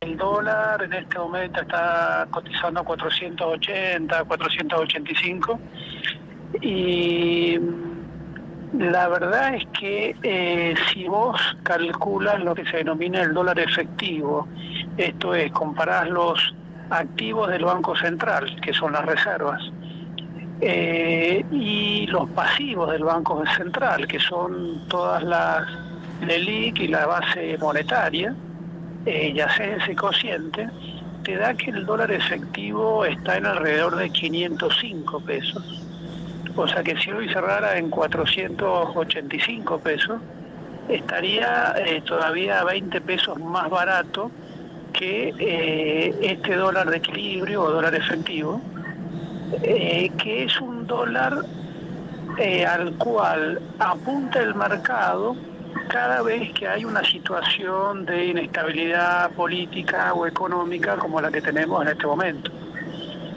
El dólar en este momento está cotizando a 480, 485 y la verdad es que eh, si vos calculas lo que se denomina el dólar efectivo, esto es, comparás los activos del Banco Central, que son las reservas, eh, y los pasivos del Banco Central, que son todas las LELIC y la base monetaria, eh, ya sea ese cociente, te da que el dólar efectivo está en alrededor de 505 pesos. O sea que si hoy cerrara en 485 pesos, estaría eh, todavía 20 pesos más barato que eh, este dólar de equilibrio o dólar efectivo, eh, que es un dólar al cual apunta el mercado cada vez que hay una situación de inestabilidad política o económica como la que tenemos en este momento.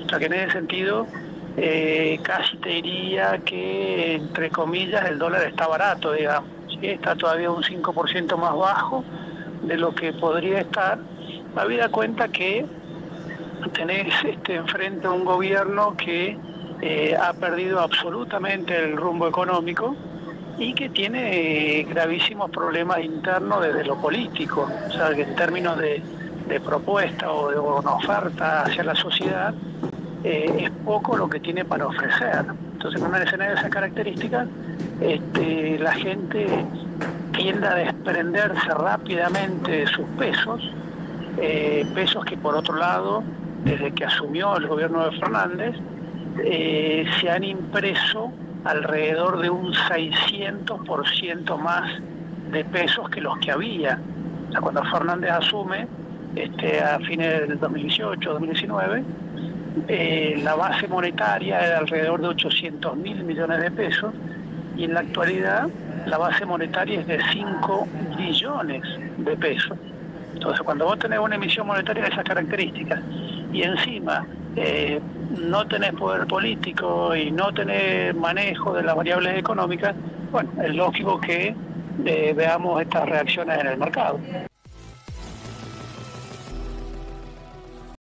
O sea que en ese sentido eh, casi te diría que, entre comillas, el dólar está barato, digamos. Está todavía un 5% más bajo de lo que podría estar, habida cuenta que tenés este, enfrente a un gobierno que eh, ha perdido absolutamente el rumbo económico y que tiene gravísimos problemas internos desde lo político, o sea, que en términos de, propuesta o de una oferta hacia la sociedad, eh, es poco lo que tiene para ofrecer. Entonces, en una escenario de esas características, este, la gente tiende a desprenderse rápidamente de sus pesos, eh, pesos que por otro lado, desde que asumió el gobierno de Fernández, eh, se han impreso alrededor de un 600% más de pesos que los que había. O sea, cuando Fernández asume, este, a fines del 2018-2019, eh, la base monetaria de alrededor de 800 mil millones de pesos y en la actualidad la base monetaria es de 5 billones de pesos. Entonces, cuando vos tenés una emisión monetaria de esas características y encima eh, no tenés poder político y no tenés manejo de las variables económicas, bueno, es lógico que eh, veamos estas reacciones en el mercado.